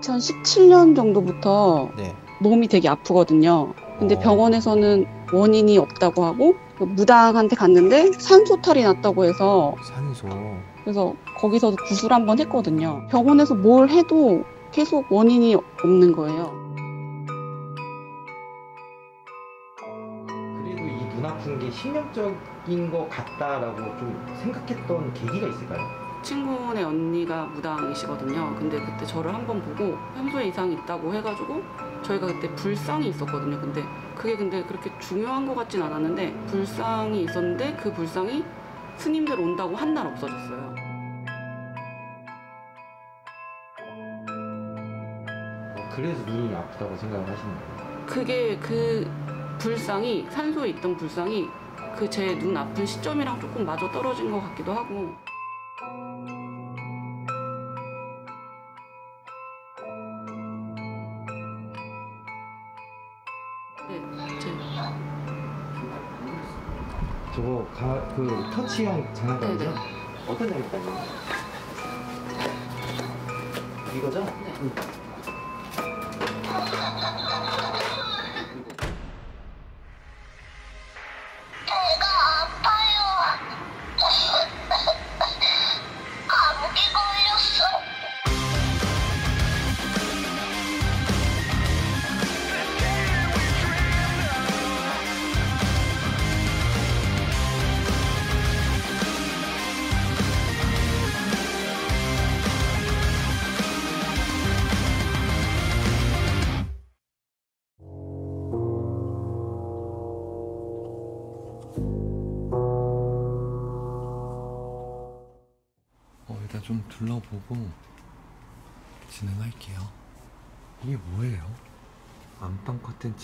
2017년 정도부터 네. 몸이 되게 아프거든요. 근데 어. 병원에서는 원인이 없다고 하고 그 무당한테 갔는데 산소탈이 났다고 해서 산소. 그래서 거기서도 구술 한번 했거든요. 병원에서 뭘 해도 계속 원인이 없는 거예요. 그리고 이 눈 아픈 게 심령적인 것 같다라고 좀 생각했던 계기가 있을까요? 친구네 언니가 무당이시거든요. 근데 그때 저를 한 번 보고 평소에 이상이 있다고 해가지고 저희가 그때 불상이 있었거든요. 근데 그게 근데 그렇게 중요한 것 같진 않았는데 불상이 있었는데 그 불상이 스님들 온다고 한 날 없어졌어요. 어, 그래서 눈이 아프다고 생각을 하시는 거예요? 그게 그 불상이 산소에 있던 불상이 그 제 눈 아픈 시점이랑 조금 마저 떨어진 것 같기도 하고 저거 가, 그 터치형 장난감이죠? 네네. 어떤 장난감이에요? 이거죠? 네. 배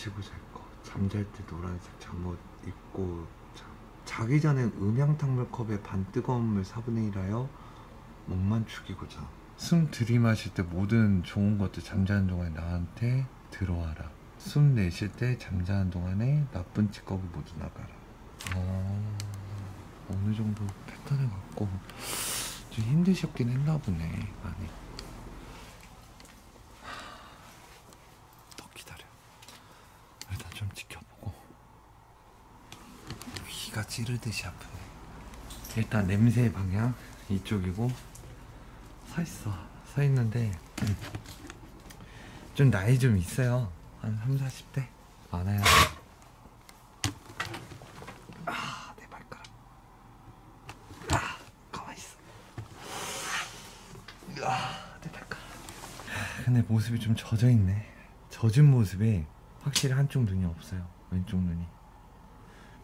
안방 커튼 치고 잘 거. 잠잘 때 노란색 잠옷 입고 자, 자기 전에 음향탕물 컵에 반 뜨거운 물 4분의 1 하여 목만 축이고 자. 숨 들이마실 때 모든 좋은 것들 잠자는 동안에 나한테 들어와라. 숨 내쉴 때 잠자는 동안에 나쁜 찌꺼기 모두 나가라. 어, 어느 정도 패턴을 갖고 좀 힘드셨긴 했나 보네 많이 더 기다려 일단 좀 지켜보고 위가 찌르듯이 아프네 일단 냄새 방향 이쪽이고 서 있어 서 있는데 좀 나이 좀 있어요 한 3, 40대 많아요 아내 발가락 아 가만히 있어 아, 내 발가락. 근데 모습이 좀 젖어 있네. 젖은 모습에 확실히 한쪽 눈이 없어요. 왼쪽 눈이.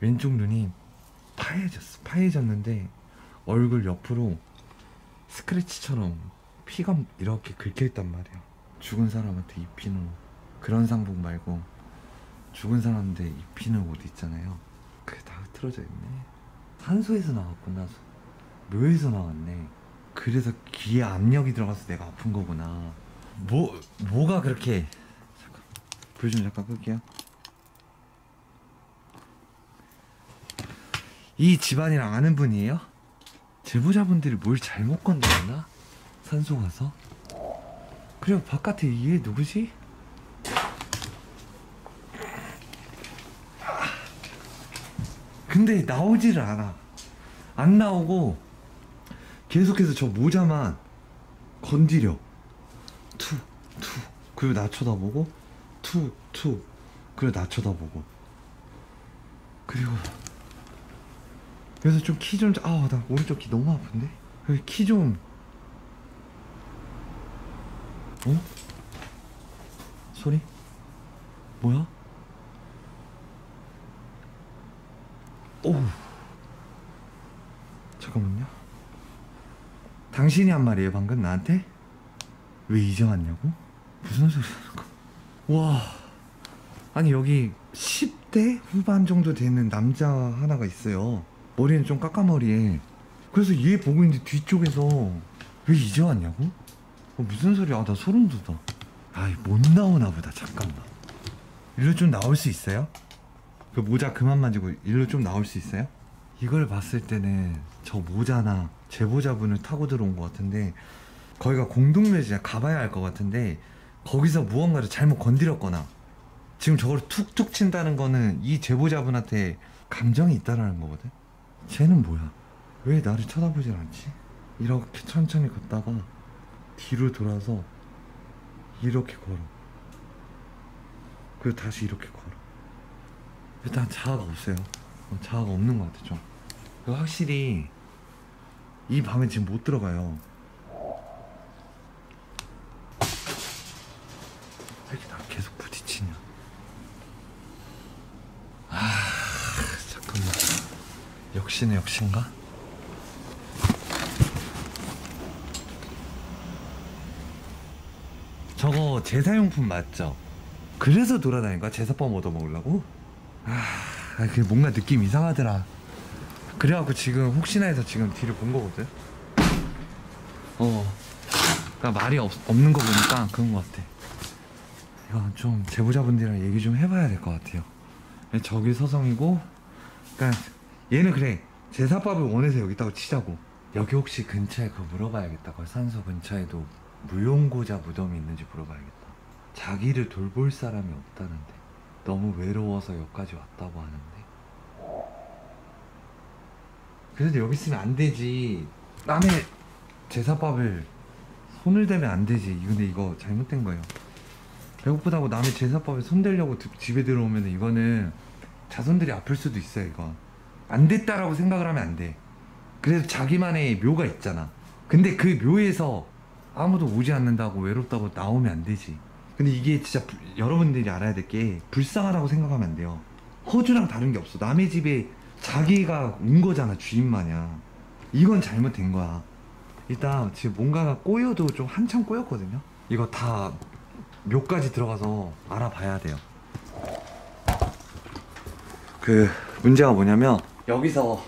왼쪽 눈이 파해졌어. 파해졌는데 얼굴 옆으로 스크래치처럼 피가 이렇게 긁혀 있단 말이야. 죽은 사람한테 입히는 옷. 그런 상복 말고 죽은 사람한테 입히는 옷 있잖아요. 그게 다 흐트러져 있네. 산소에서 나왔구나. 묘에서 나왔네. 그래서 귀에 압력이 들어가서 내가 아픈 거구나. 뭐 뭐가 그렇게 잠깐 불 좀 잠깐 끌게요. 이 집안이랑 아는 분이에요? 제보자분들이 뭘 잘못 건드렸나? 산소 가서? 그리고 바깥에 얘 누구지? 근데 나오지를 않아. 안 나오고 계속해서 저 모자만 건드려. 투, 투. 그리고 나 쳐다보고, 투, 투. 그리고 나 쳐다보고. 그리고, 그래서 좀 키 좀, 아우, 나 오른쪽 귀 너무 아픈데? 키 좀, 어? 소리? 뭐야? 오우. 잠깐만요. 당신이 한 말이에요 방금 나한테? 왜 이제 왔냐고? 무슨 소리 하는 거? 와 아니 여기 10대 후반 정도 되는 남자 하나가 있어요 머리는 좀 까까머리에 그래서 얘 보고 있는데 뒤쪽에서 왜 이제 왔냐고? 어, 무슨 소리야 아, 나 소름 돋아 아이 못 나오나 보다 잠깐만 일로 좀 나올 수 있어요? 그 모자 그만 만지고 일로 좀 나올 수 있어요? 이걸 봤을 때는 저 모자나 제보자분을 타고 들어온 것 같은데 거기가 공동묘지야 가봐야 알것 같은데 거기서 무언가를 잘못 건드렸거나 지금 저걸 툭툭 친다는 거는 이 제보자분한테 감정이 있다라는 거거든. 쟤는 뭐야? 왜 나를 쳐다보질 않지? 이렇게 천천히 걷다가 뒤로 돌아서 이렇게 걸어. 그리고 다시 이렇게 걸어. 일단 자아가 없어요. 어, 자아가 없는 것 같아 좀. 그리고 확실히 이 방에 지금 못 들어가요. 왜 이렇게 나 계속 부딪히냐? 아 잠깐만. 역시네 역신가? 저거 제사용품 맞죠? 그래서 돌아다닌 거야? 제사법 얻어먹으려고? 아, 그 뭔가 느낌 이상하더라. 그래갖고 지금 혹시나 해서 지금 뒤를 본 거거든? 어. 그러니까 말이 없, 없는 거 보니까 그런 거 같아. 이건 좀 제보자분들이랑 얘기 좀 해봐야 될 것 같아요. 저기 서성이고, 그러니까 얘는 그래. 제사밥을 원해서 여기 있다고 치자고. 여기 혹시 근처에 그거 물어봐야겠다. 그 산소 근처에도 무용고자 무덤이 있는지 물어봐야겠다. 자기를 돌볼 사람이 없다는데. 너무 외로워서 여기까지 왔다고 하는데. 그래도 여기 있으면 안 되지. 남의 제사밥을 손을 대면 안 되지. 근데 이거 잘못된 거예요. 배고프다고 남의 제사밥에 손 대려고 드- 집에 들어오면 이거는 자손들이 아플 수도 있어요. 이거 안 됐다라고 생각을 하면 안 돼. 그래서 자기만의 묘가 있잖아. 근데 그 묘에서 아무도 오지 않는다고 외롭다고 나오면 안 되지. 근데 이게 진짜 불- 여러분들이 알아야 될 게 불쌍하다고 생각하면 안 돼요. 허주랑 다른 게 없어. 남의 집에 자기가 온 거잖아 주인 마냥. 이건 잘못된 거야. 일단 지금 뭔가가 꼬여도 좀 한참 꼬였거든요. 이거 다 묘까지 들어가서 알아봐야 돼요. 그 문제가 뭐냐면 여기서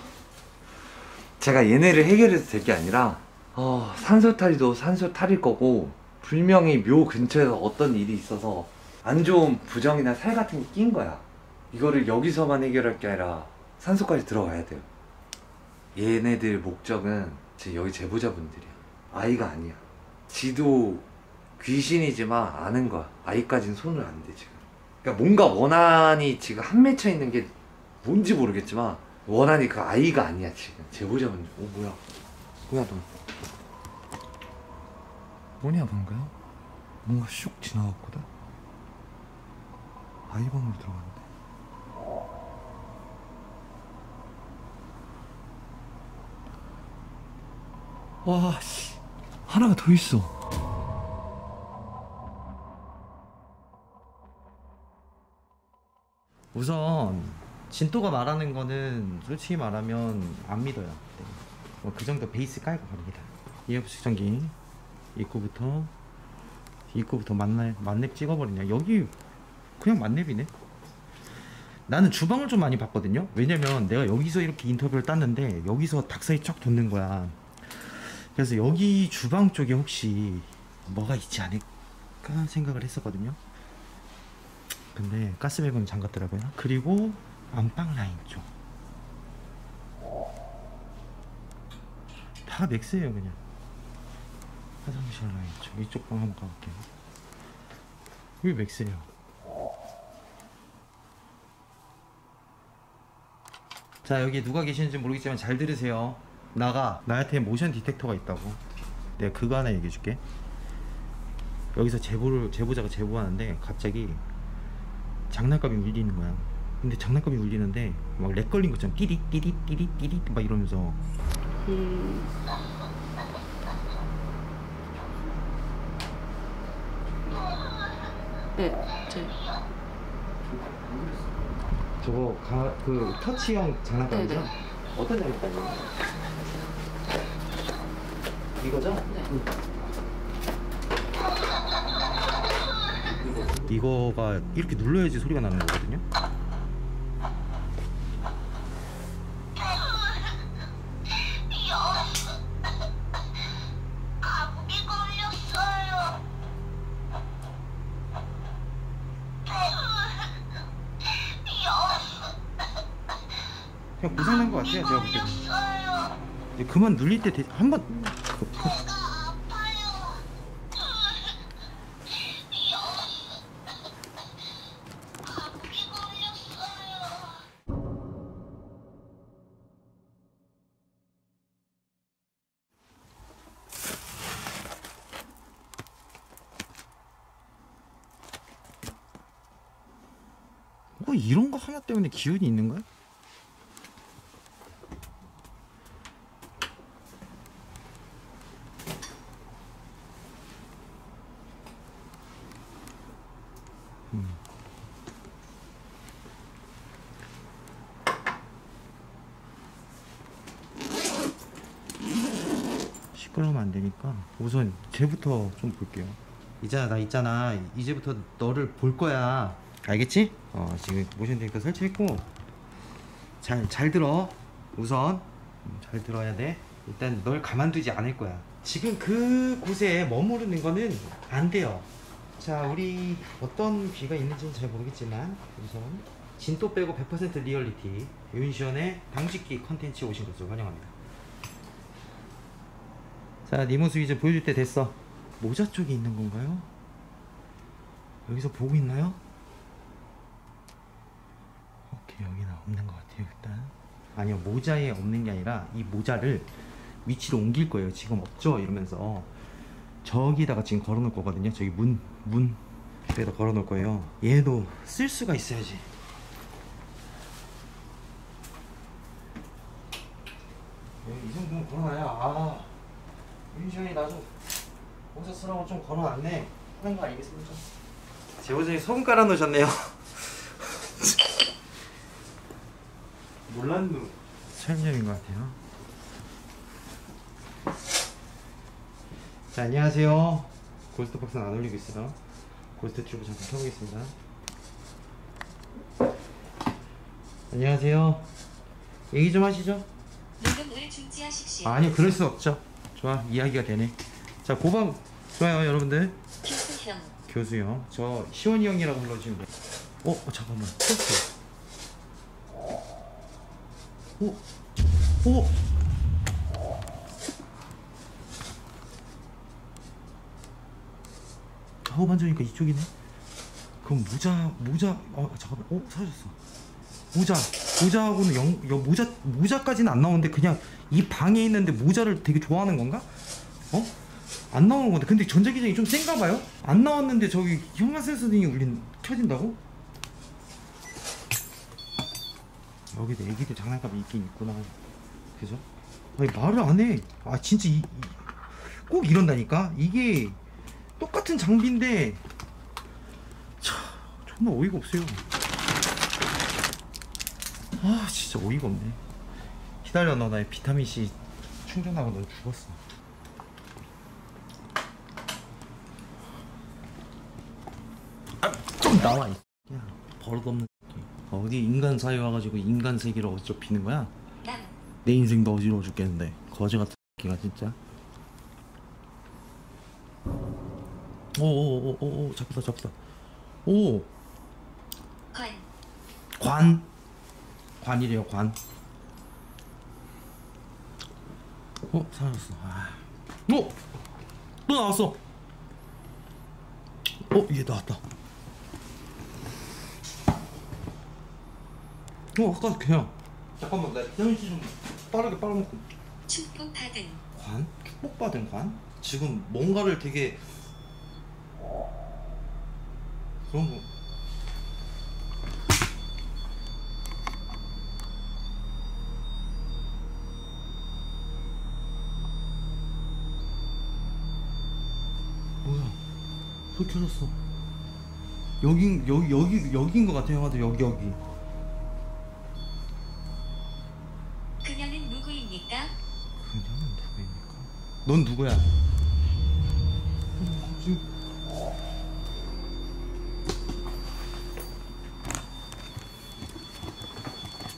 제가 얘네를 해결해도 될게 아니라 어, 산소탈이도 산소탈일 거고 분명히 묘 근처에서 어떤 일이 있어서 안 좋은 부정이나 살 같은 게 낀 거야. 이거를 여기서만 해결할 게 아니라 산소까지 들어가야 돼요. 얘네들 목적은 지금 여기 제보자분들이야. 아이가 아니야. 지도 귀신이지만 아는 거야. 아이까지는 손을 안 대, 지금. 그러니까 뭔가 원한이 지금 한 맺혀 있는 게 뭔지 모르겠지만 원한이 그 아이가 아니야, 지금. 제보자분들. 어, 뭐야. 뭐야, 너. 뭐냐, 방금? 뭔가 슉 지나갔거든? 아이 방으로 들어갔는데. 와, 씨. 하나가 더 있어. 우선 진또가 말하는 거는 솔직히 말하면 안 믿어요. 네. 뭐그 정도 베이스 깔고 갑니다. 이어프 측정기 입구부터 입구부터 만렙 만렙 찍어버리냐? 여기 그냥 만렙이네. 나는 주방을 좀 많이 봤거든요. 왜냐면 내가 여기서 이렇게 인터뷰를 땄는데 여기서 닭살이 쫙 돋는 거야. 그래서 여기 주방 쪽에 혹시 뭐가 있지 않을까 생각을 했었거든요. 근데 가스밸브는 잠갔더라고요. 그리고 안방 라인 쪽. 다 max예요 그냥. 화장실 라인 쪽 이쪽 방 한번 가볼게요. 여기 max예요. 자 여기 누가 계시는지 모르겠지만 잘 들으세요. 나가 나한테 motion detector가 있다고. 내가 그거 하나 얘기해 줄게. 여기서 제보를 제보자가 제보하는데 갑자기 장난감이 울리는 거야. 근데 장난감이 울리는데 막 lag 걸린 것처럼 띠리 띠리 띠리 띠리 막 이러면서 음, 네, 제, 저거 가, 그 터치형 장난감이죠? 네네. 어떤 장난감이에요? 이거죠? 네. 이거가 이렇게 눌러야지 소리가 나는 거거든요. 같아 내가 볼 때는 그만 눌릴 때 한번. 뭐 이런 거 하나 때문에 기운이 되니까 우선 쟤부터 좀 볼게요. 이잖아 나 있잖아 이제부터 너를 볼 거야. 알겠지? 어 지금 motion detector 설치했고 잘 잘 들어 우선 음, 잘 들어야 돼. 일단 널 가만두지 않을 거야. 지금 그 곳에 머무르는 거는 안 돼요. 자 우리 어떤 귀가 있는지는 잘 모르겠지만 우선 진도 빼고 100% 리얼리티 윤시원의 당집귀 컨텐츠 오신 것을 환영합니다. 자, 네 모습 이제 보여줄 때 됐어. 모자 쪽에 있는 건가요? 여기서 보고 있나요? 오케이, 여기는 없는 것 같아요, 일단. 아니요, 모자에 없는 게 아니라 이 모자를 위치로 옮길 거예요. 지금 없죠? 이러면서. 저기다가 지금 걸어 놓을 거거든요. 저기 문, 문. 여기다 걸어 놓을 거예요. 얘도 쓸 수가 있어야지. 여기 이 정도는 걸어놔야, 아. 윤시현이 나좀 모자 쓰라고 좀 걸어놨네 하는 거 아니겠습니까? 제보자님 소금 깔아 놓으셨네요. 몰랐누 설명인 것 같아요. 자 안녕하세요. ghost box는 안 올리고 있어요 Ghost Tube 잠깐 켜보겠습니다. 안녕하세요. 얘기 좀 하시죠. 녹음을 중지하십시오. 아니 그럴 수 없죠 좋아 이야기가 되네 자 고방 좋아요 여러분들 교수형 교수 형, 저 시원이 형이라고 불러주시면 돼요. 어, 어 잠깐만. 떴어. 오, 오. 좌우 반전이니까 이쪽이네. 그럼 모자, 모자, 어 잠깐만, 어 사라졌어. 모자, 모자하고는 영, 여, 모자, 모자까지는 안 나오는데 그냥 이 방에 있는데 모자를 되게 좋아하는 건가? 어? 안 나오는 건데 근데 전자기장이 좀 센가 봐요? 안 나왔는데 저기 형광센 서등이 울린 켜진다고? 여기도 애기들 장난감이 있긴 있구나 그죠? 아니 말을 안해 아 진짜 이, 이- 꼭 이런다니까 이게 똑같은 장비인데 참 존나 어이가 없어요 아 진짜 어이가 없네 기다려 너. 나의 비타민C 충전하고 너 죽었어. 좀 나와 이 야, 버릇없는 새끼. 어디 인간 사회 와가지고 인간 세계를 어지럽히는 거야? 남내 인생도 어지러워 죽겠는데. 거지 같은 새끼가 진짜. 오오오오오 잡다 잡다. 오! 관. 관? 관이래요 관. 어 사라졌어. 아. 어, 또 나왔어. 어, 얘 나왔다. 어, 아까 그냥 잠깐만 나 C 좀 빠르게 빨아먹고. 축복받은 관? 축복받은 관? 지금 뭔가를 되게 그런 거. 불 켜졌어. 여기 여기 여기 여기인 것 같아 형아들 여기 여기. 그녀는 누구입니까? 그녀는 누구입니까? 넌 누구야? 지금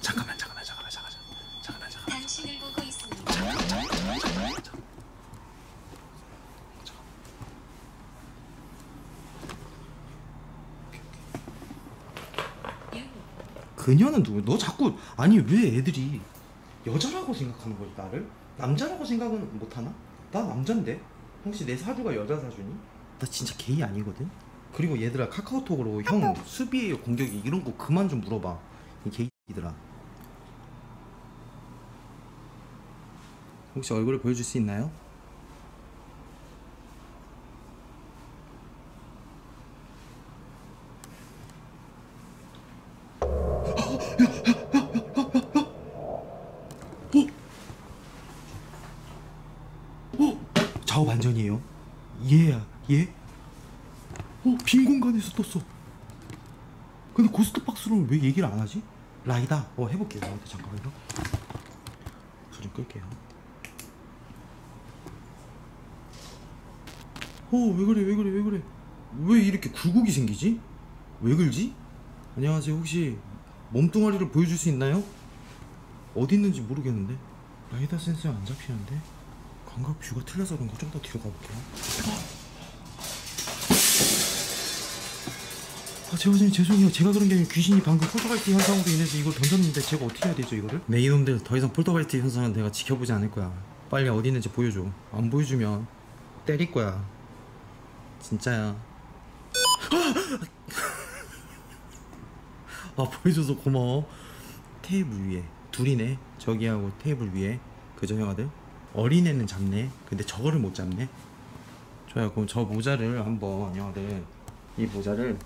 잠깐만 잠깐만 잠깐만 잠깐만 잠깐만 잠깐만 당신을 보고 있습니다. 윤 그녀는 누구? 너 자꾸 아니 왜 애들이 여자라고 생각하는 거지 나를? 남자라고 생각은 못 하나? 나 남잔데 혹시 내 사주가 여자 사주니? 나 진짜 게이 아니거든? 그리고 얘들아 카카오톡으로 형 수비예요 공격이 이런 거 그만 좀 물어봐 이 게이들아 혹시 얼굴을 보여줄 수 있나요? 좌우 반전이에요. 얘야, 얘? 어, 빈 공간에서 떴어. 근데 고스트 박스로는 왜 얘기를 안 하지? 라이다. 어, 해볼게요. 나한테 잠깐만요. 불좀 끌게요. 어, 왜 그래, 왜 그래, 왜 그래? 왜 이렇게 굴곡이 생기지? 왜 그러지? 안녕하세요. 혹시 몸뚱아리를 보여줄 수 있나요? 어디 있는지 모르겠는데 라이다 센스가 안 잡히는데 광각 view가 틀려서 그런가 좀 더 뒤로 가볼게요 아 제보자님 죄송해요. 제가 그런 게 아니라 귀신이 방금 폴터가이트 현상으로 인해서 이걸 던졌는데 제가 어떻게 해야 되죠 이거를? 내 이놈들 더 이상 폴터가이트 현상은 내가 지켜보지 않을 거야. 빨리 어디 있는지 보여줘. 안 보여주면 때릴 거야. 진짜야. 아 보여줘서 고마워. 테이블 위에. 둘이네. 저기하고 테이블 위에. 그저 형아들? 어린애는 잡네. 근데 저거를 못 잡네. 좋아요. 그럼 저 모자를 한번 형아들. 이 모자를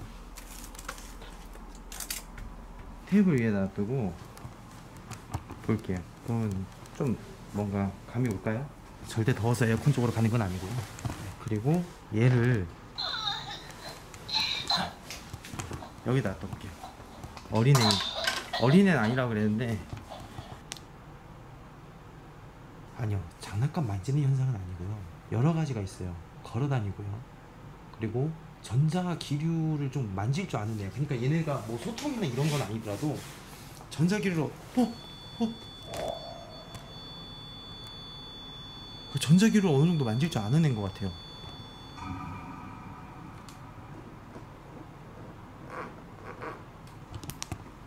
테이블 위에 놔두고 볼게요. 그러면 좀 뭔가 감이 올까요? 절대 더워서 에어컨 쪽으로 가는 건 아니고요 그리고 얘를 여기다 놔둘게요. 어린애 어린애는 아니라 그랬는데 아니요 장난감 만지는 현상은 아니고요. 여러 가지가 있어요. 걸어 다니고요. 그리고 전자 기류를 좀 만질 줄 아는 애 그러니까 얘네가 뭐 소통이나 이런 건 아니더라도 전자 기류로 어? 어? 그 전자 기류를 어느 정도 만질 줄 아는 애인 것 같아요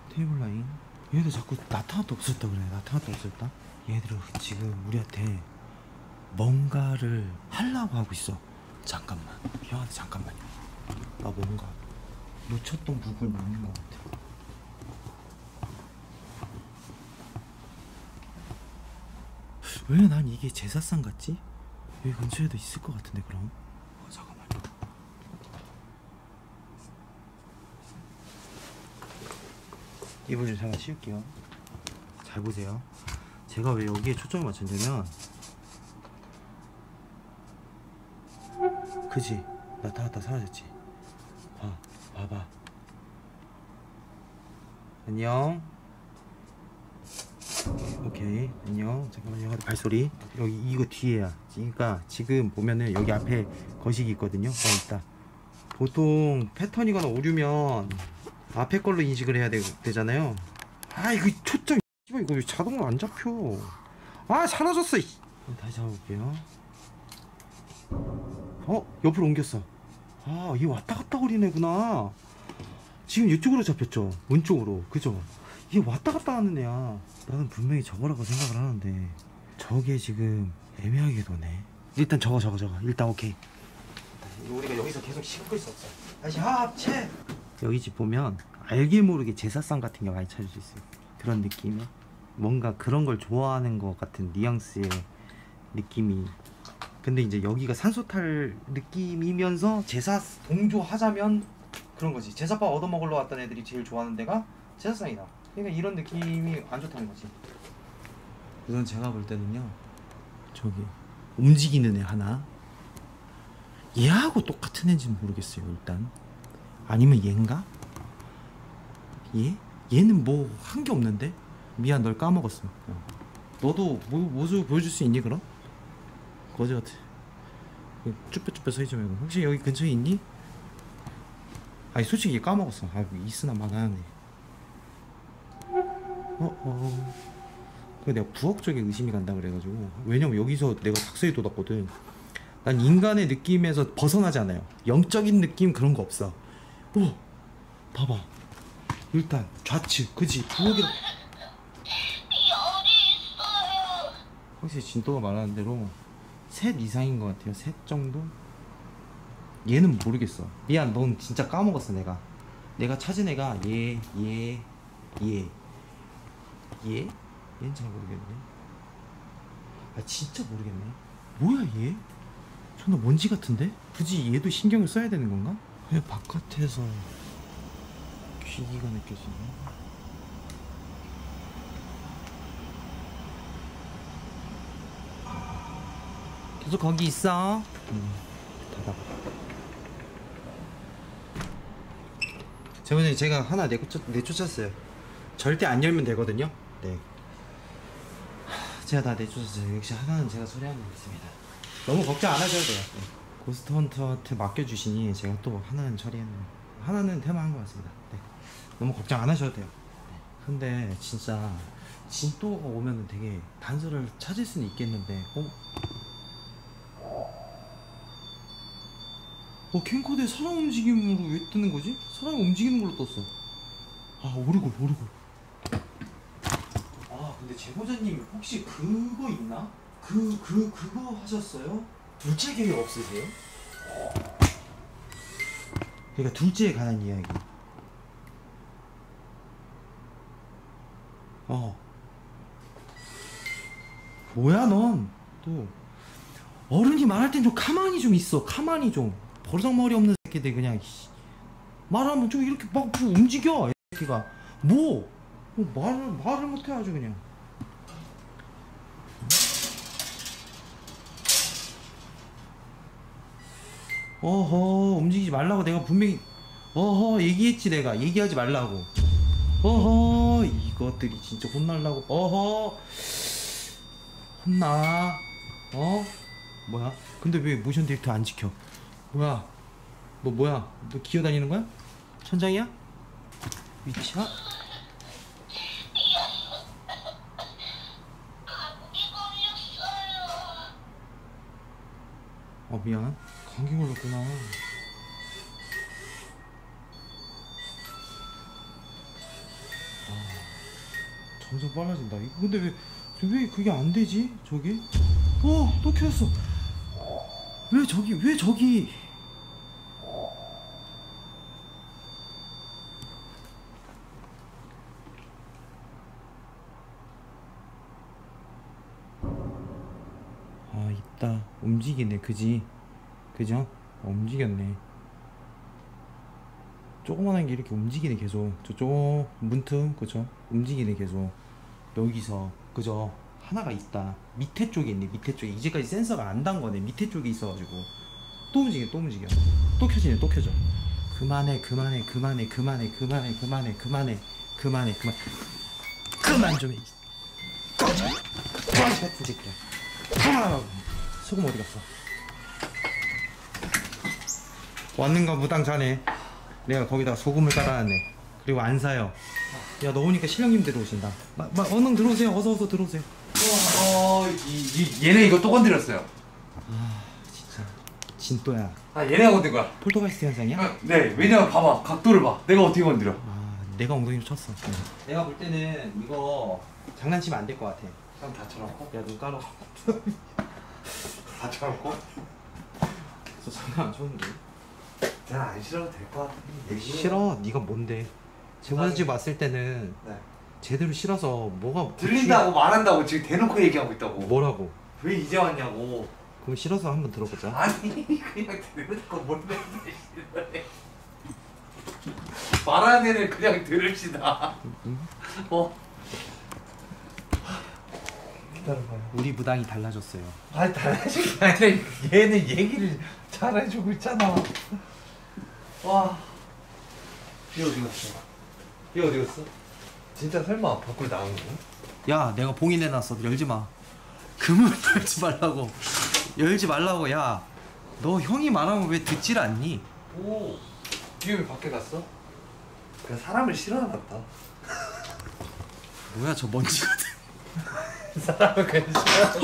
테이블 라인 얘들 자꾸 나타났다 없었다 그래 나타났다 없었다 얘들은 지금 우리한테 뭔가를 하려고 하고 있어 잠깐만. 형한테 잠깐만요. 나 뭔가 놓쳤던 부분이 있는 것 같아. 왜 난 이게 제사상 같지? 여기 근처에도 있을 것 같은데 그럼? 어, 잠깐만요. 이불 좀 잠깐 씌울게요. 잘 보세요. 제가 왜 여기에 초점을 맞췄냐면 그지? 나타났다 사라졌지. 봐 봐봐. 안녕. 오케이 안녕. 잠깐만요. 발소리. 여기 이거 뒤에야. 그러니까 지금 보면은 여기 앞에 거식이 있거든요. 거기 있다. 보통 패턴이거나 오류면 앞에 걸로 인식을 해야 되, 되잖아요. 아 이거 초점 이거 왜 자동으로 안 잡혀? 아 사라졌어 이. 다시 잡아볼게요 어? 옆으로 옮겼어. 아얘 왔다 갔다 거리는 애구나. 지금 이쪽으로 잡혔죠. 문 쪽으로. 그죠? 얘 왔다 갔다 하는 애야. 나는 분명히 저거라고 생각을 하는데. 저게 지금 애매하게 도네. 일단 저거 저거 저거. 일단 오케이. 우리가 여기서 계속 끌수 없어. 다시 합체 여기 집 보면 알게 모르게 제사상 같은 게 많이 찾을 수 있어요. 그런 느낌에 뭔가 그런 걸 좋아하는 것 같은 뉘앙스의 느낌이 근데 이제 여기가 산소탈 느낌이면서 제사 동조하자면 그런 거지 제사밥 얻어먹으러 왔던 애들이 제일 좋아하는 데가 제사상이다 그러니까 이런 느낌이 안 좋다는 거지 우선 제가 볼 때는요 저기 움직이는 애 하나 얘하고 똑같은 애인지는 모르겠어요 일단 아니면 얘인가? 얘? 얘는 뭐 한 게 없는데? 미안 널 까먹었어 어. 너도 뭐, 모습 보여줄 수 있니 그럼? 거지 같아. 쭈뼛쭈뼛 서있지 말고. 혹시 여기 근처에 있니? 아니 솔직히 까먹었어. 아 있으나 마나하네 어? 어. 그 내가 부엌 쪽에 의심이 간다 그래가지고. 왜냐면 여기서 내가 닭서리 돋았거든. 난 인간의 느낌에서 벗어나지 않아요. 영적인 느낌 그런 거 없어. 오 봐봐. 일단 좌측 그지? 부엌에 열이 있어요. 확실히 진도가 말하는 대로 셋 이상인 것 같아요 셋 정도? 얘는 모르겠어 미안 넌 진짜 까먹었어 내가 내가 찾은 애가 얘, 얘, 얘 얘? 얘는 잘 모르겠네 아 진짜 모르겠네 뭐야 얘? 존나 먼지 같은데? 굳이 얘도 신경을 써야 되는 건가? 왜 바깥에서 귀기가 느껴지네 계속 거기 있어. 닫아. 재원님 제가 하나 내쫓, 내쫓았어요. 절대 안 열면 되거든요. 네. 하, 제가 다 내쫓았어요. 역시 하나는 제가 소리하는 거 있습니다. 너무 걱정 안 하셔도 돼요. 네. 고스트 헌터한테 맡겨주시니 제가 또 하나는 처리했는 하나는 테마한 것 같습니다. 네. 너무 걱정 안 하셔도 돼요. 네. 근데 진짜 진또가 오면은 되게 단서를 찾을 수는 있겠는데 어? 어 캠코더에 사람 움직임으로 왜 뜨는 거지? 사람 움직이는 걸로 떴어 아 오르골 오르골 아 근데 제보자님 혹시 그거 있나? 그 그 그, 거 하셨어요? 둘째 계획 없으세요? 그러니까 둘째에 관한 이야기 어 뭐야 넌 또 어른이 말할 땐 좀 가만히 좀 있어 가만히 좀 버르장머리 없는 새끼들 그냥 씨. 말하면 좀 이렇게 막 움직여 이 새끼가. 뭐, 뭐 말을 말을 못해 아주 그냥. 어허 움직이지 말라고 내가 분명히 어허 얘기했지 내가. 얘기하지 말라고. 어허 이것들이 진짜 혼날라고. 어허. 혼나. 어? 뭐야? 근데 왜 모션 데이터 안 지켜 뭐야? 너 뭐야? 너 기어다니는 거야? 천장이야? 위치야. 어 미안 감기 걸렸구나. 아, 점점 빨라진다. 근데 왜, 왜 그게 안 되지? 저기 어또 켰어 왜 저기 왜 저기? 아 있다. 움직이네 그지? 그죠? 어, 움직였네. 조그만한 게 이렇게 움직이네 계속. 저쪽 문틈 그죠 움직이네 계속. 여기서. 그죠 하나가 있다. 밑에 쪽에 있네 밑에 쪽에. 이제까지 센서가 안 단 거네. 밑에 쪽에 있어가지고. 또 움직여 또 움직여. 또 켜지네 또 켜져. 그만해 그만해 그만해 그만해 그만해 그만해 그만해 그만해 그만 그만 좀 해 꺼져. 꺼져 같은 새끼야 아, 소금 어디 갔어? 왔는가 무당 자네. 내가 거기다 소금을 깔아놨네. 그리고 안 사요. 야 너 오니까 신령님 들어오신다. 마, 마, 얼른 들어오세요. 어서 어서 들어오세요. 어, 이, 이, 얘네 이거 또 건드렸어요. 진짜 진또야 아, 얘네가 건든 거야. 폴터가이스트 현상이야? 아, 네, 왜냐면 봐봐. 각도를 봐. 내가 어떻게 건드려. 아 내가 엉덩이로 쳤어 내가 볼 때는 이거 장난치면 안 될 것 같아 형 다쳐놓고? 야눈 깔아 다쳐놓고? 저 장난 안 쳤는데 난안 싫어도 될 것 같아. 싫어 네가 뭔데 제보자집 왔을 때는 네. 제대로 싫어서 뭐가 들린다고 말한다고 지금 대놓고 얘기하고 있다고. 뭐라고 왜 이제 왔냐고. 그럼 싫어서 한번 들어보자 아니 그냥 대놓고 뭔데. 말하는 애는 그냥 들읍시다. 어? 기다려봐요. 우리 무당이 달라졌어요 아니 달라진 게 아니라 얘는 얘기를 잘해주고 있잖아. 와. 얘 어디 갔어? 얘 어디 갔어? 진짜 설마 밖으로 나온 거? 야 내가 봉인해놨어 열지 마 그문 열지 말라고 열지 말라고 야너 형이 말하면 왜 듣질 않니? 오. 얘왜 밖에 갔어? 그냥 사람을 싫어하나 보다. 뭐야 저 먼지 같은 사람을 그냥 싫어.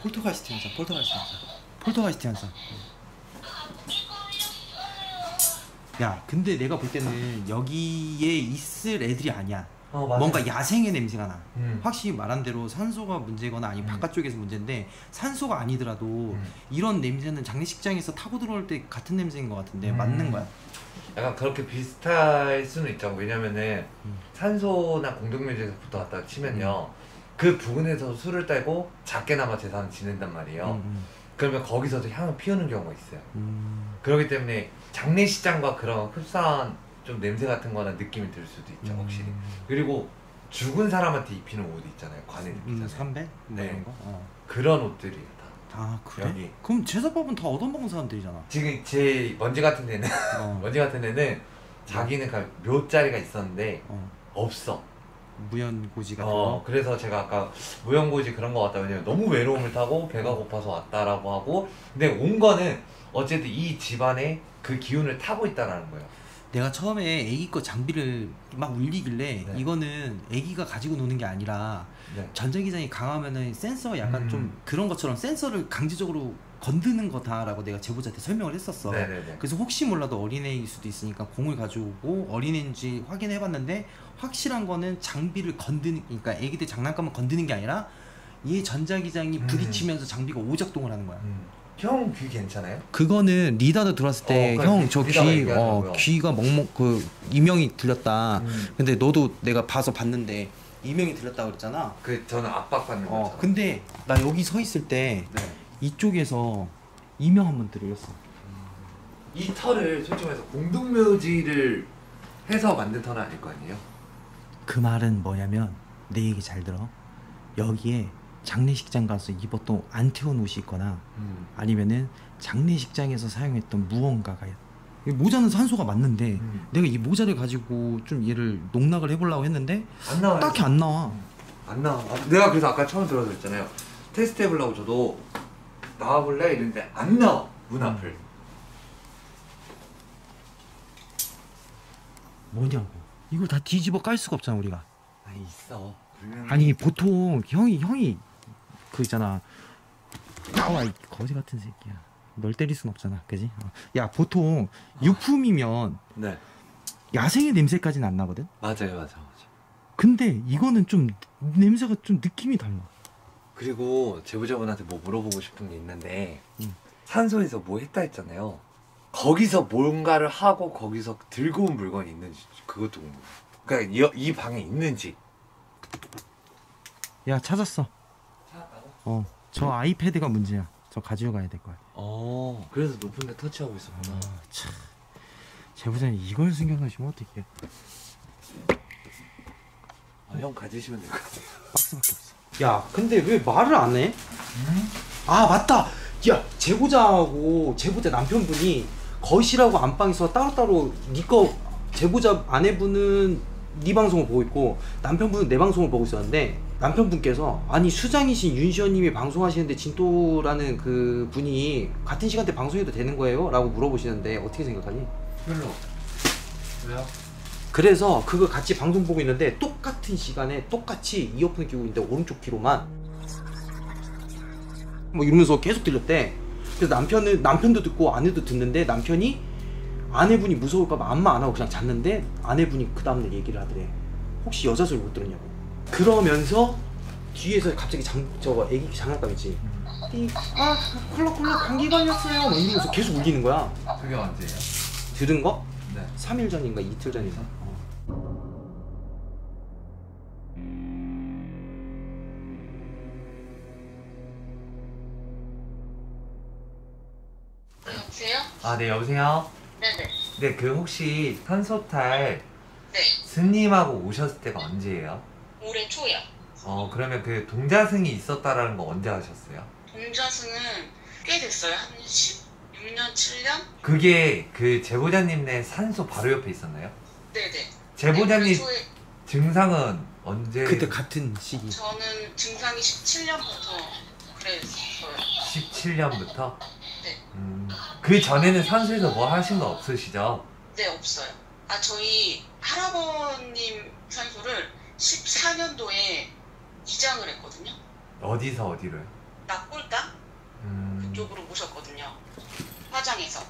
폴터가이스트 현상 폴터가이스트 현상 폴터가이스트 현상 야 근데 내가 볼 때는 여기에 있을 애들이 아니야 어. 뭔가 야생의 냄새가 나 음. 확실히 말한 대로 산소가 문제거나 아니면 음. 바깥쪽에서 문제인데 산소가 아니더라도 음. 이런 냄새는 장례식장에서 타고 들어올 때 같은 냄새인 것 같은데 음. 맞는 거야? 약간 그렇게 비슷할 수는 있죠. 왜냐면은 음. 산소나 공동묘지에서 붙어 왔다 치면요. 그 부근에서 술을 떼고 작게나마 재산을 지낸단 말이에요. 음, 음. 그러면 거기서도 향을 피우는 경우가 있어요. 음. 그렇기 때문에 장례식장과 그런 흡사한 좀 냄새 같은 거나 느낌이 들 수도 있죠, 확실히. 음. 그리고 죽은 사람한테 입히는 옷 있잖아요. 관에 음, 입히잖아요. 삼배? 뭐 네. 이런 거? 어. 그런 옷들이에요. 다. 아 그래? 여기. 그럼 제사법은 다 얻어먹은 사람들이잖아. 지금 제 먼지 같은 데는 어. 먼지 같은 데는 자기는 그 묘자리가 있었는데 어. 없어. 무연고지 같은 어 거. 그래서 제가 아까 무용고지 그런 거 같다 왜냐면 너무 외로움을 타고 배가 고파서 왔다라고 하고 근데 온 거는 어쨌든 이 집안에 그 기운을 타고 있다라는 거예요. 내가 처음에 애기 거 장비를 막 울리길래 네. 이거는 애기가 가지고 노는 게 아니라 네. 전자기장이 강하면은 센서가 약간 음. 좀 그런 것처럼 센서를 강제적으로 건드는 거다라고 내가 제보자한테 설명을 했었어. 네네네. 그래서 혹시 몰라도 어린애일 수도 있으니까 공을 가져오고 어린애인지 확인해봤는데 확실한 거는 장비를 건드는 그러니까 애기들 장난감을 건드는 게 아니라 얘 전자기장이 음. 부딪히면서 장비가 오작동을 하는 거야. 음. 형 귀 괜찮아요? 그거는 리다도 들어왔을 때 어, 형 그래, 저 리다가 귀. 어, 귀가 멍멍 그 이명이 들렸다. 음. 근데 너도 내가 봐서 봤는데 이명이 들렸다 그랬잖아. 그 저는 압박받는 어 거죠. 근데 나 여기 서 있을 때 네. 이쪽에서 이명 한 번 들렸어. 이 털을 솔직히 말해서 공동묘지를 해서 만든 털은 아닐 거 아니에요? 그 말은 뭐냐면 내 얘기 잘 들어. 여기에 장례식장 가서 입었던 안티온 옷이 있거나 음. 아니면은 장례식장에서 사용했던 무언가가 이 모자는 산소가 맞는데 음. 내가 이 모자를 가지고 좀 얘를 농락을 해보려고 했는데 안 나와요. 딱히 안 나와. 안 나와. 아, 내가 그래서 아까 처음 들어서 했잖아요. 테스트 해보려고 저도 나와볼래 이랬는데 안 나와 문 앞을. 뭐냐고. 이걸 다 뒤집어 깔 수가 없잖아 우리가. 아 있어. 아니 보통 형이 형이 그 있잖아. 나와 이 거지 같은 새끼야. 널 때릴 순 없잖아, 그지? 어. 야 보통 유품이면 네 야생의 냄새까지는 안 나거든. 맞아요 맞아 맞아. 근데 이거는 좀 냄새가 좀 느낌이 달라. 그리고 제보자분한테 뭐 물어보고 싶은 게 있는데 음. 산소에서 뭐 했다 했잖아요. 거기서 뭔가를 하고 거기서 들고 온 물건이 있는지 그것도 궁금해. 그러니까 이, 이 방에 있는지. 야 찾았어. 어, 저 아이패드가 문제야. 저 가져가야 될 거야. 어 그래서 높은 데 터치하고 있었구나. 아, 참. 제보자님 이걸 숨겨가시면 어떡해? 아, 형 가지시면 될 것 같아요. 박스밖에 없어. 야, 근데 왜 말을 안 해? 아 맞다. 야, 제보자하고 제보자 남편분이 거실하고 안방에서 따로따로 니거 제보자 아내분은 네 방송을 보고 있고 남편분은 내 방송을 보고 있었는데 남편분께서 아니 수장이신 윤시원님이 방송하시는데 진또라는 그 분이 같은 시간대 방송해도 되는 거예요? 라고 물어보시는데 어떻게 생각하니? 별로. 왜요? 그래서 그거 같이 방송 보고 있는데 똑같은 시간에 똑같이 이어폰 끼고 있는데 오른쪽 귀로만 뭐 이러면서 계속 들렸대. 그래서 남편은 남편도 듣고 아내도 듣는데 남편이 아내분이 무서울까봐 안마 안 하고 그냥 잤는데 아내분이 그 다음날 얘기를 하더래. 혹시 여자 소리 못 들었냐고. 그러면서 뒤에서 갑자기 장 저거 애기 장난감 있지. 띠, 아 콜록콜록 감기 걸렸어요. 막 이러면서 계속 울리는 거야. 그게 언제예요? 들은 거? 네. 3일 전인가 이틀 전인가. 여보세요? 아, 네, 여보세요? 네네. 네, 그 혹시 산소탈 네. 스님하고 오셨을 때가 언제예요? 올해 초요. 어, 그러면 그 동자승이 있었다라는 거 언제 하셨어요? 동자수는 꽤 됐어요. 한 16년, 7년? 그게 그 제보자님네 산소 바로 옆에 있었나요? 네네. 제보자님 네, 초에 증상은 언제? 그때 같은 시기. 저는 증상이 17년부터 그랬어요. 17년부터? 네. 음, 그 전에는 산소에서 뭐 하신 거 없으시죠? 네, 없어요. 아, 저희 할아버님 산소를 14년도에 이장을 했거든요. 어디서 어디로요? 낙골당 음, 그쪽으로 모셨거든요. 화장해서.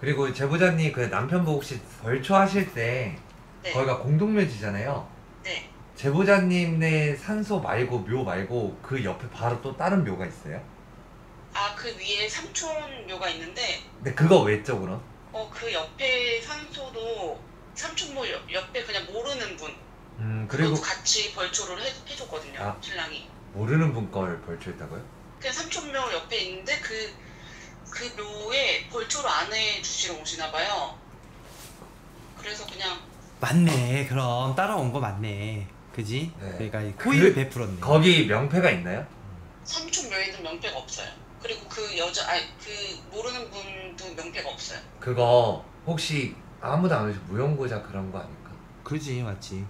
그리고 제보자님 그 남편분 혹시 벌초 하실 때 네. 거기가 공동묘지잖아요. 네. 제보자님네 산소 말고 묘 말고 그 옆에 바로 또 다른 묘가 있어요? 아, 그 위에 삼촌묘가 있는데, 근데 그거 외적으로? 어, 그 옆에 산소도 삼촌모 옆- 옆에 그냥 모르는 분. 음 그리고 같이 벌초를 해, 해줬거든요. 아. 신랑이. 모르는 분 걸 벌초했다고요? 그냥 삼촌묘 옆에 있는데 그, 그 묘에 벌초를 안 해주시러 오시나 봐요. 그래서 그냥 맞네. 그럼 따라온 거 맞네. 그지? 네. 그러니까 이 그- 호의를 베풀었네. 거기 명패가 있나요? 삼촌 묘에는 명패가 없어요. 그리고 그 여자, 아니 그 모르는 분도 명패가 없어요. 그거 혹시 아무도 안 오셔 무용고자 그런 거 아닐까? 그지 맞지.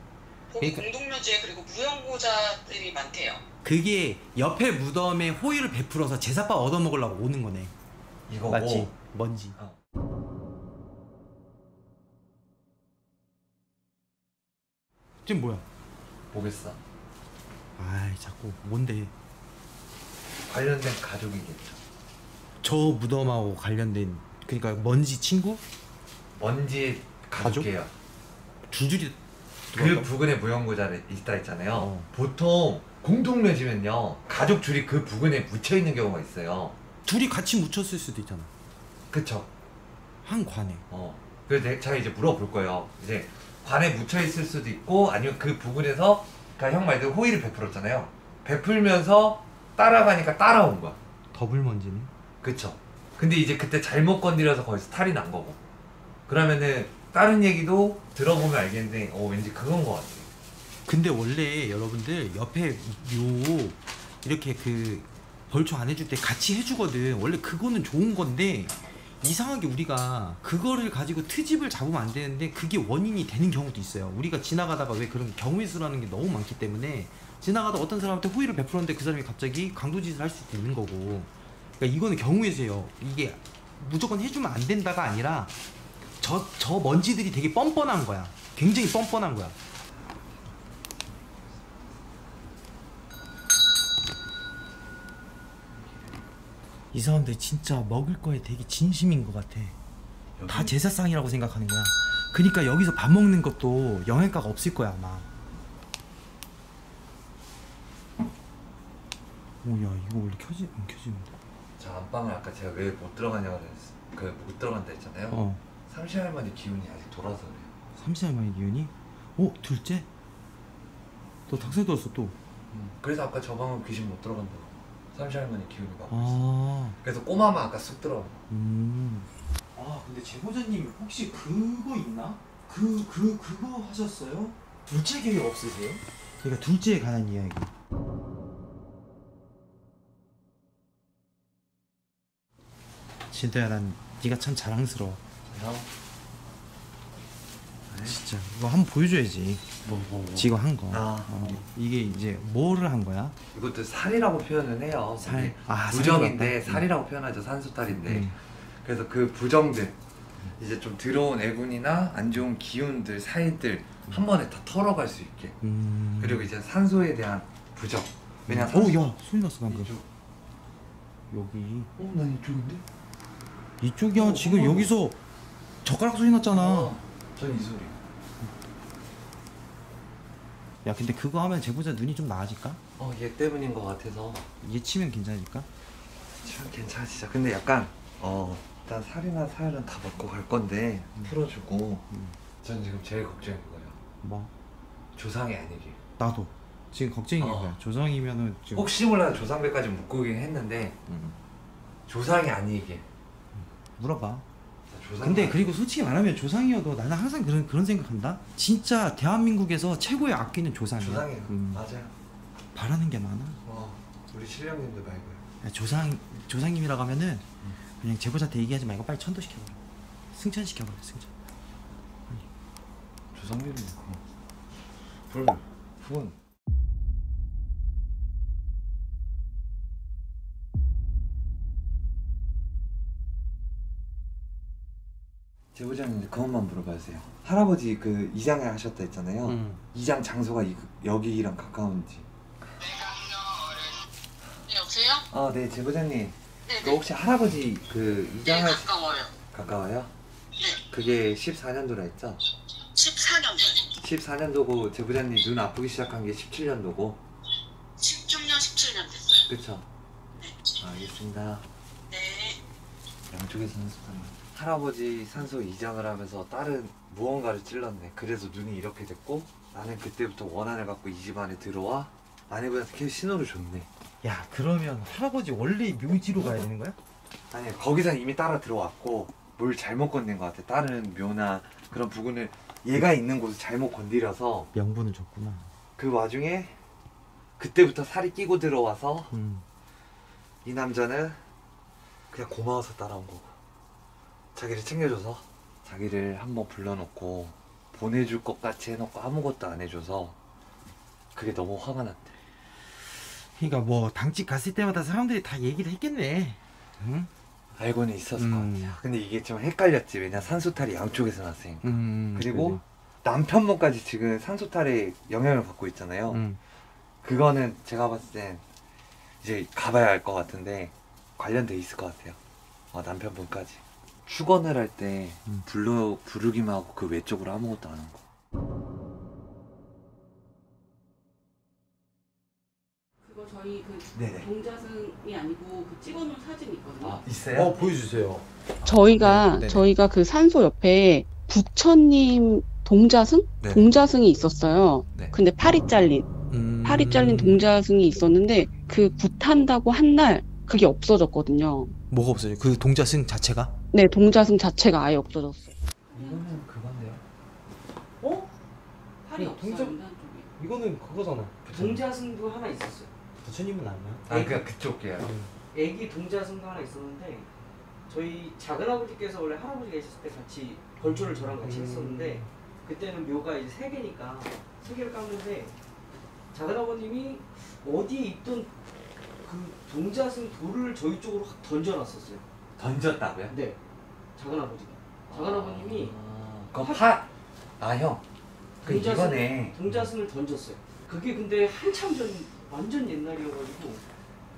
거기 그러니까- 공동묘지에 그리고 무형고자들이 많대요. 그게 옆에 무덤에 호의를 베풀어서 제사밥 얻어먹으려고 오는 거네. 이거고 맞지? 뭔지. 어. 지금 뭐야? 보겠어. 아이 자꾸 뭔데? 관련된 가족이겠죠. 저 무덤하고 관련된 그러니까 먼지 친구? 먼지 가족? 가족이에요. 줄줄이 그? 부근에 무형고자를 있다 했잖아요. 어. 보통 공동묘지면요 가족 줄이 그 부근에 묻혀 있는 경우가 있어요. 둘이 같이 묻혔을 수도 있잖아. 그쵸? 한 관에. 어. 그래서 내- 제가 이제 물어볼 거예요. 이제 관에 묻혀 있을 수도 있고 아니면 그 부근에서 그러니까 형 말대로 호의를 베풀었잖아요. 베풀면서 따라가니까 따라온 거야. 더블 먼지네. 그쵸? 근데 이제 그때 잘못 건드려서 거기서 탈이 난 거고. 그러면은 다른 얘기도 들어보면 알겠는데 어 왠지 그건 거 같아. 근데 원래 여러분들 옆에 요 이렇게 그 벌초 안 해줄 때 같이 해주거든. 원래 그거는 좋은 건데 이상하게 우리가 그거를 가지고 트집을 잡으면 안 되는데 그게 원인이 되는 경우도 있어요. 우리가 지나가다가 왜 그런 경우의 수라는 게 너무 많기 때문에 지나가다 어떤 사람한테 호의를 베풀었는데 그 사람이 갑자기 강도짓을 할 수도 있는 거고. 그러니까 이거는 경우의 수예요. 이게 무조건 해주면 안 된다가 아니라 저, 저 먼지들이 되게 뻔뻔한 거야. 굉장히 뻔뻔한 거야. 이 사람들 진짜 먹을 거에 되게 진심인 것 같아. 다 제사상이라고 생각하는 거야. 그러니까 여기서 밥 먹는 것도 영양가가 없을 거야 아마. 오야 이거 원래 켜지 안 켜지는데? 저 안방을 아까 제가 왜 못 들어가냐고 그랬어. 그못 들어간다 했잖아요. 어. 삼시 할머니 기운이 아직 돌아서 그래요. 삼시할 만의 기운이? 어 둘째? 너 닭살 돋았어 또. 그래서 아까 저 방은 귀신 못 들어간다고. 삼시 할머니 기운이 막. 아. 그래서 꼬마만 아까 쑥 들어가. 음. 아 근데 제보자님 혹시 그거 있나? 그 그 그, 거 하셨어요? 둘째 계획 없으세요? 그러니까 둘째에 관한 이야기. 진짜야 난 네가 참 자랑스러워. 형. 진짜 이거 한번 보여줘야지. 뭐, 뭐, 뭐. 지금 한 거. 아. 어, 이게 이제 뭐를 한 거야? 이것도 살이라고 표현을 해요. 살. 이게 아, 부정인데 살이? 살이라고 표현하죠. 산수딸인데. 음. 그래서 그 부정들 이제 좀 들어온 애군이나 안 좋은 기운들 사이들 한 번에 다 털어갈 수 있게. 음. 그리고 이제 산소에 대한 부정. 왜냐 어, 야, 소리 났어 방금. 이쪽. 여기 어, 난 이쪽인데. 이쪽이야. 어, 지금 어. 여기서 젓가락 소리 났잖아. 어, 전이 소리. 야, 근데 그거 하면 제보자 눈이 좀 나아질까? 어, 얘 때문인 것 같아서. 얘 치면 괜찮을까? 참 괜찮으시죠. 근데 약간 어 일단 살이나 사혈은 다 먹고 갈 건데 풀어주고. 음. 전 지금 제일 걱정인 거예요. 뭐? 조상이 아니길. 나도 지금 걱정인 어. 거야. 조상이면은 지금. 혹시 몰라 조상배까지 묶고긴 했는데 음. 조상이 아니길. 물어봐. 근데 그리고 솔직히 말하면 조상이어도 나는 항상 그런 그런 생각한다. 진짜 대한민국에서 최고의 악기는 조상이야. 조상이에요. 음, 맞아요. 바라는 게 많아. 어, 우리 신령님도 말고요. 야, 조상 조상님이라고 하면은 그냥 제보자한테 얘기하지 말고 빨리 천도 시켜버려. 승천 시켜버려. 승천. 조상님이 어. 불 후원. 제보자님 그것만 물어봐주세요. 할아버지 그 이장을 하셨다 했잖아요. 음. 이장 장소가 이, 여기랑 가까운지. 네, 여보세요? 아, 네, 제보자님. 네, 그 네. 혹시 할아버지 그 네, 이장을 가까워요. 가까워요? 네, 그게 14년도라 했죠? 14년도. 14년도고 제보자님 눈 아프기 시작한 게 17년도고 16년, 17년 됐어요. 그쵸? 네. 알겠습니다 네. 양쪽에서는 습관이 할아버지 산소 이장을 하면서 딸은 무언가를 찔렀네 그래서 눈이 이렇게 됐고 나는 그때부터 원한을 갖고 이 집 안에 들어와 아내분한테 계속 신호를 줬네 야 그러면 할아버지 원래 묘지로 가야 되는 거야? 아니 거기서 이미 따라 들어왔고 뭘 잘못 건넨 것 같아 다른 묘나 그런 부분을 얘가 있는 곳을 잘못 건드려서 명분을 줬구나. 그 와중에 그때부터 살이 끼고 들어와서 음. 이 남자는 그냥 고마워서 따라온 거고 자기를 챙겨줘서 자기를 한번 불러놓고 보내줄 것 같이 해놓고 아무것도 안 해줘서 그게 너무 화가 났대 그러니까 뭐 당직 갔을 때마다 사람들이 다 얘기를 했겠네. 응? 알고는 있었을 음. 것 같아요 근데 이게 좀 헷갈렸지 왜냐 산소탈이 양쪽에서 났으니까 음. 그리고 남편분까지 지금 산소탈에 영향을 받고 있잖아요 음. 그거는 제가 봤을 땐 이제 가봐야 할 것 같은데 관련돼 있을 것 같아요. 어, 남편분까지 축원을 할때 음. 불러 부르기만 하고 그 외적으로 아무것도 안 한 거. 그거 저희 그 네네. 동자승이 아니고 그 찍어놓은 사진이 있거든요. 아 있어요? 보여주세요. 저희가 네, 네네. 저희가 그 산소 옆에 부처님 동자승 네. 동자승이 있었어요. 네. 근데 팔이 잘린 음. 팔이 잘린 동자승이 있었는데 그 붓한다고 한 날 그게 없어졌거든요. 뭐가 없어요? 그 동자승 자체가? 네, 동자승 자체가 아예 없어졌어요. 이거는 그건데요. 어? 팔이 어, 없어요. 인간 쪽에. 이거는 그거잖아. 동자승도 하나 있었어요. 부처님은 아니야. 아 그냥 그쪽 계열. 애기 동자승도 하나 있었는데 저희 작은 아버지께서 원래 할아버지가 있었을 때 같이 벌초를 저랑 같이 음. 했었는데 그때는 묘가 이제 세 개니까 세 개를 깎는데 작은 아버님이 어디에 있던 그 동자승 돌을 저희 쪽으로 확 던져놨었어요. 던졌다고요? 네, 작은 아버지가. 작은 아버님이 그 파. 아 형. 그 이거네. 동자승을 던졌어요. 그게 근데 한참 전 완전 옛날이어가지고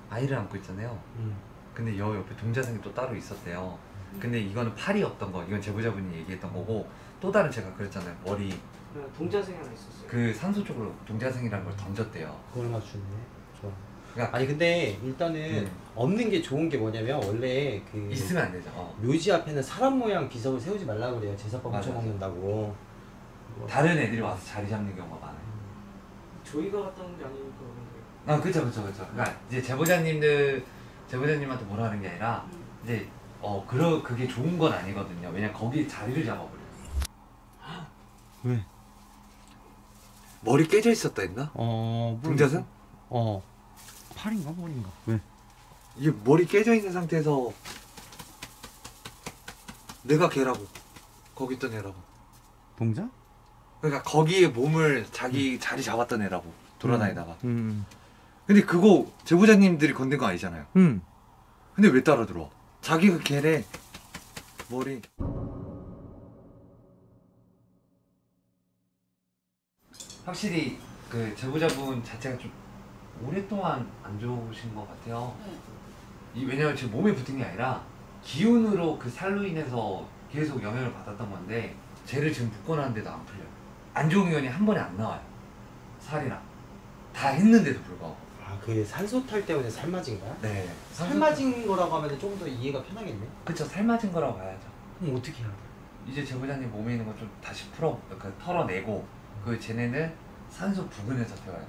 아이를 안고 있잖아요. 음. 근데 여 옆에 동자승이 또 따로 있었대요. 근데 이거는 팔이 없던 거. 이건 제보자분이 얘기했던 거고 또 다른 제가 그랬잖아요. 머리 네, 동자승이 하나 있었어요. 그 산소 쪽으로 동자승이라는 걸 던졌대요. 그걸 맞추네. 그러니까 아니 근데 일단은 음. 없는 게 좋은 게 뭐냐면 원래 그 있으면 안 되죠. 어. 묘지 앞에는 사람 모양 비석을 세우지 말라고 그래요. 제사법 맞아, 훔쳐 먹는다고. 다른 애들이 와서 자리 잡는 경우가 많아요. 저희가 갔다 온게 아니니까 그런데 아, 그쵸, 그쵸, 그쵸. 그러니까 이제 제보자님들, 제보자님한테 뭐라 하는 게 아니라, 이제, 어, 그러, 그게 좋은 건 아니거든요. 왜냐, 거기 자리를 잡아버려요. 왜? 머리 깨져 있었다 했나? 어. 동자승? 어. 팔인가 머리인가? 왜? 이게 머리 깨져 있는 상태에서, 내가 걔라고. 거기 있던 애라고. 동자? 그러니까 거기에 몸을 자기 자리 잡았던 애라고. 돌아다니다가. 음. 근데 그거 제보자님들이 건든 거 아니잖아요. 음. 근데 왜 따라 들어와? 자기가 걔래. 머리. 확실히 그 제보자분 자체가 좀 오랫동안 안 좋으신 것 같아요. 네. 이 왜냐면 지금 몸에 붙은 게 아니라 기운으로 그 살로 인해서 계속 영향을 받았던 건데 쟤를 지금 묶어놨는데도 안 풀려요. 안 좋은 기운이 한 번에 안 나와요. 살이랑 다 했는데도 불구하고. 아, 그 산소 탈 때문에 살 맞은 거야? 네. 살 맞은 거라고 하면 조금 더 이해가 편하겠네. 그쵸 살 맞은 거라고 봐야죠. 그럼 어떻게 해야 돼? 이제 제보자님 몸에 있는 거 좀 다시 풀어 그 털어내고 그 쟤네는 산소 부근에서 태워야 돼.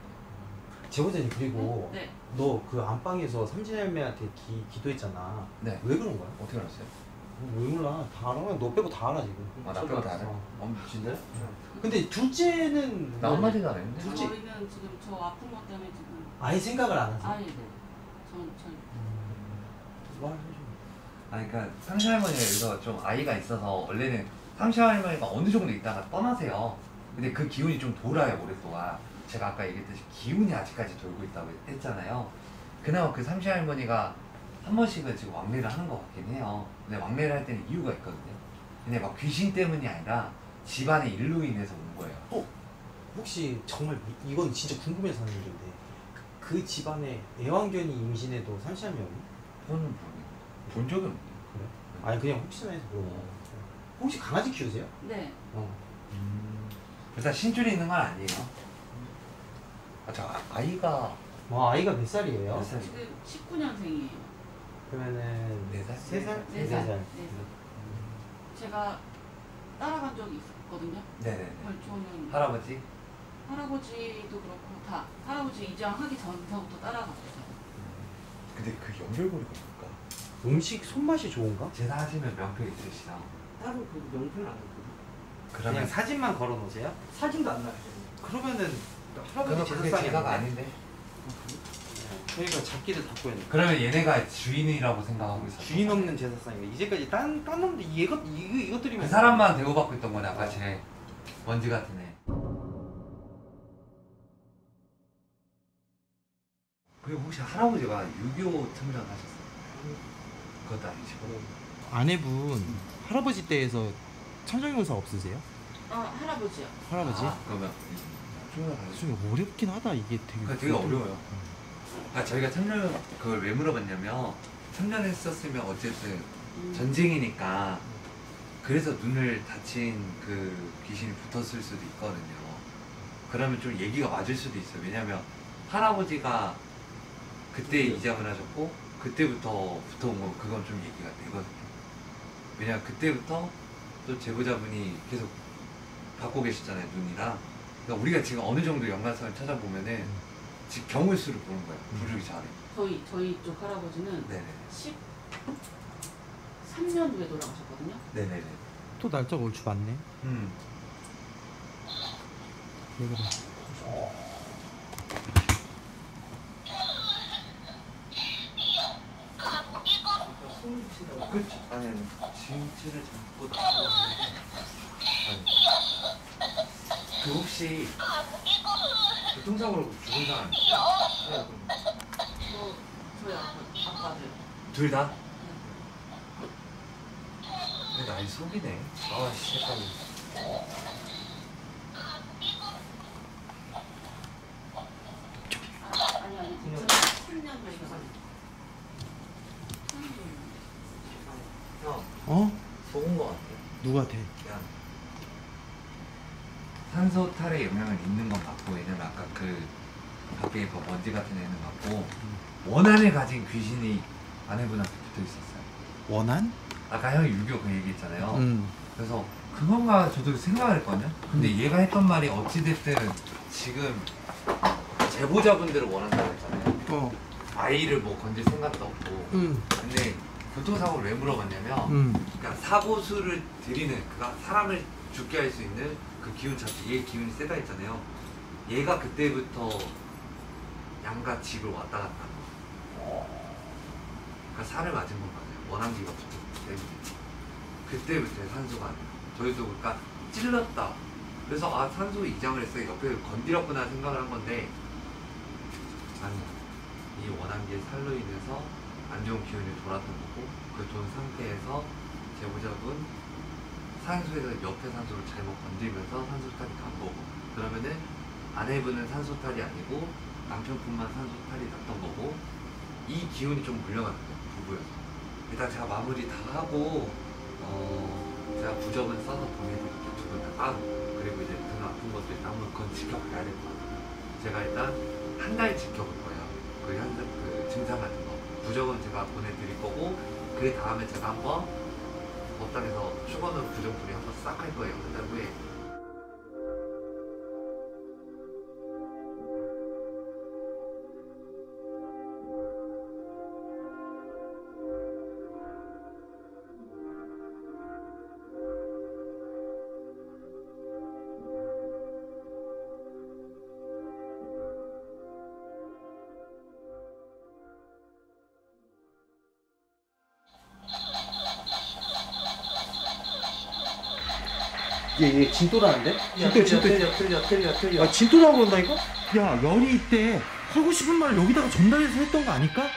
제보자님 그리고 네. 너 그 안방에서 삼진 할매한테 기, 기도했잖아. 네. 왜 그런 거야? 어떻게 알았어요? 어, 왜 몰라? 다 알아. 너 빼고 다 알아 지금. 아, 나 빼고 다. 알아요? 어, 진짜요? 근데 둘째는 나뭐 한마디도 안 했는데? 둘째. 저희는 지금 저 아픈 것 때문에 지금 아예 생각을 안 하지. 아예 네. 전, 전 말해줘. 아니 그러니까 상시 할머니가 여기서 좀 아이가 있어서 원래는 상시 할머니가 어느 정도 있다가 떠나세요. 근데 그 기운이 좀 돌아요 오랫동안. 제가 아까 얘기했듯이 기운이 아직까지 돌고 있다고 했잖아요. 그나마 그 삼시 할머니가 한 번씩은 지금 왕래를 하는 것 같긴 해요. 근데 왕래를 할 때는 이유가 있거든요. 근데 막 귀신 때문이 아니라 집안의 일로 인해서 온 거예요. 혹시 정말 이- 이건 진짜 궁금해서 하는 얘기인데 그, 그 집안에 애완견이 임신해도 삼시할매 없니? 저는 모르겠어요. 본 적이 없네요. 그래? 아니 그냥 혹시나 해서 물어봐. 혹시 강아지 키우세요? 네. 어. 일단 신줄이 있는 건 아니에요. 아, 저 아- 아이가 와 아이가 몇 살이에요? 몇 살? 지금 19년생이에요. 그러면은 네 살? 세 살? 네 살. 네 살. 제가 따라간 적이 있었거든요. 네네네. 벌초는 할아버지? 할아버지도 그렇고 다 할아버지 입장하기 전서부터 따라갔어요. 근데 그 연결고리가 뭘까? 음식 손맛이 좋은가? 제사 하시면 명패 있으시나? 따로 그 명패는 안 했거든요. 그냥 사진만 걸어 놓으세요? 사진도 안 나요. 그러면은 할아버지 제사상이 아닌데? 아닌데. 저희가 잡기를 닫고 했네. 그러면 얘네가 주인이라고 생각하고 있어. 주인 없는 제사상이네. 이제까지 딴, 딴 놈들 이것 이거 이것들이면 그 사람만 대우받고 있던 거네 아까 쟤 먼지 같은 애. 그리고 혹시 할아버지가 유교 참전 하셨어요? 그것도 아니시고. 아내분 할아버지 때에서 참정용사 없으세요? 아 할아버지요. 할아버지? 아, 그러면 좀 어렵긴 하다 이게 되게. 그러니까 되게 어려워요. 아 저희가 참전 그걸 왜 물어봤냐면 참전했었으면 어쨌든 전쟁이니까 그래서 눈을 다친 그 귀신이 붙었을 수도 있거든요. 그러면 좀 얘기가 맞을 수도 있어요. 왜냐면 할아버지가 그때 이장을 하셨고 그때부터 붙어온 거 그건 좀 얘기가 되거든요. 왜냐 면 그때부터 또 제보자분이 계속 받고 계셨잖아요 눈이랑. 그러니까 우리가 지금 어느 정도 연관성을 찾아보면은 지금 경울수를 보는 거예요. 부르기 전에. 저희 저희 쪽 할아버지는 네네. 13년 후에 돌아가셨거든요. 네네네. 또 날짜가 얼추 맞네. 음. 왜 그래? 그렇죠. 아니, 아니. 진치를 잡고 나왔는데. 아니. 그 혹시 교통사고로 죽은 사람 있어요? 저 저희 아빠 아빠들. 둘 다? 왜날 속이네? 아, 씨, 헷갈려. 아니 아니 13년 후에 돌아가셨어요. 형, 어? 속은 거 같아. 누구한테? 산소 탈의 영향은 있는 건 맞고 왜냐면 아까 그 밖에 그 먼지 같은 애는 맞고 원한을 가진 귀신이 아내분한테 붙어 있었어요. 원한? 아까 형이 유교 그 얘기했잖아요. 응. 그래서 그건가 저도 생각을 했거든요. 근데 얘가 했던 말이 어찌됐든 지금 제보자분들을 원한다고 했잖아요. 어. 아이를 뭐 건질 생각도 없고. 응. 근데 교통사고를 왜 물어봤냐면 응. 그러니까 사고수를 들이는 그러니까 사람을 죽게 할 수 있는 그 기운 자체 얘 기운이 세다 했잖아요. 얘가 그때부터 양가 집을 왔다 갔다 하는 거예요 그러니까 살을 맞은 건 맞아요. 원한기가 때문에. 그때부터 산소가 안 돼요 저희도 그러니까 찔렀다. 그래서 아 산소 이장을 했어. 옆에 건드렸구나 생각을 한 건데 아니야 이 원한기의 살로 인해서 안 좋은 기운이 돌았던 거고 그 돈 상태에서 제보자분 산소에서 옆에 산소를 잘못 건들면서 산소탈이 간 거고 그러면은 아내분은 산소탈이 아니고 남편분만 산소탈이 났던 거고 이 기운이 좀 물려가는 거예요 부부여서. 일단 제가 마무리 다 하고 어 제가 부적은 써서 보내드릴게요 두 분다 따로 그리고 이제 등 아픈 것도 일단 한번 그건 지켜봐야 될 것 같아요. 제가 일단 한 달 지켜볼 거예요. 그, 한, 달- 그 증상 같은 거. 부적은 제가 보내드릴 거고 그 다음에 제가 한번 법당에서 수건으로 부정풀이 한번 싹 할 거예요. 한 달 후에. 진또라는데? 진또, 진또. 틀려 틀려 틀려 틀려 아, 진또라고 그런다니까? 야, 연이 이때 하고 싶은 말 여기다가 전달해서 했던 거 아닐까?